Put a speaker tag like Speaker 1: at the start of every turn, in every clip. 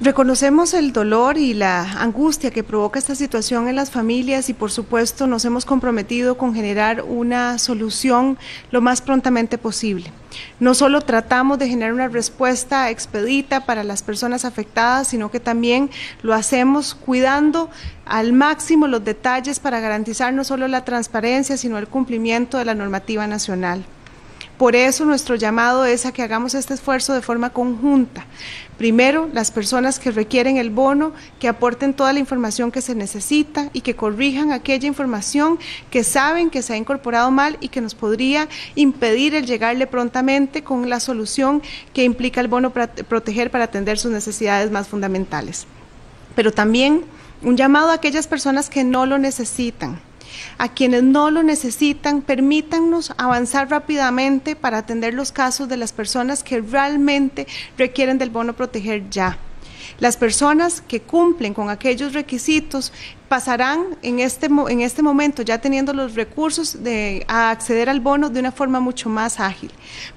Speaker 1: Reconocemos el dolor y la angustia que provoca esta situación en las familias y por supuesto nos hemos comprometido con generar una solución lo más prontamente posible. No solo tratamos de generar una respuesta expedita para las personas afectadas, sino que también lo hacemos cuidando al máximo los detalles para garantizar no solo la transparencia, sino el cumplimiento de la normativa nacional. Por eso nuestro llamado es a que hagamos este esfuerzo de forma conjunta. Primero, las personas que requieren el bono, que aporten toda la información que se necesita y que corrijan aquella información que saben que se ha incorporado mal y que nos podría impedir el llegarle prontamente con la solución que implica el bono para proteger para atender sus necesidades más fundamentales. Pero también un llamado a aquellas personas que no lo necesitan a quienes no lo necesitan, permítannos avanzar rápidamente para atender los casos de las personas que realmente requieren del bono proteger ya. Las personas que cumplen con aquellos requisitos pasarán en este, en este momento ya teniendo los recursos a acceder al bono de una forma mucho más ágil.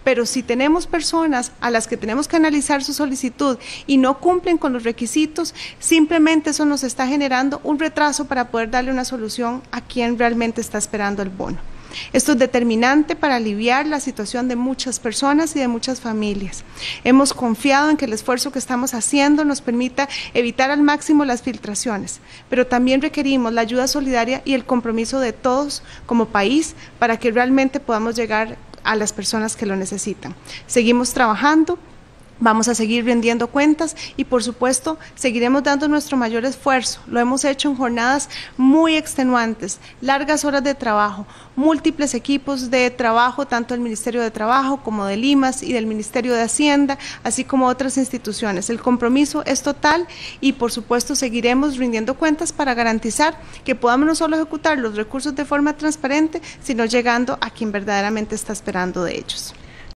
Speaker 1: Pero si tenemos personas a las que tenemos que analizar su solicitud y no cumplen con los requisitos, simplemente eso nos está generando un retraso para poder darle una solución a quien realmente está esperando el bono. Esto es determinante para aliviar la situación de muchas personas y de muchas familias. Hemos confiado en que el esfuerzo que estamos haciendo nos permita evitar al máximo las filtraciones, pero también requerimos la ayuda solidaria y el compromiso de todos como país para que realmente podamos llegar a las personas que lo necesitan. Seguimos trabajando Vamos a seguir rendiendo cuentas y por supuesto seguiremos dando nuestro mayor esfuerzo. Lo hemos hecho en jornadas muy extenuantes, largas horas de trabajo, múltiples equipos de trabajo, tanto del Ministerio de Trabajo como de Limas y del Ministerio de Hacienda, así como otras instituciones. El compromiso es total y por supuesto seguiremos rindiendo cuentas para garantizar que podamos no solo ejecutar los recursos de forma transparente, sino llegando a quien verdaderamente está esperando de ellos.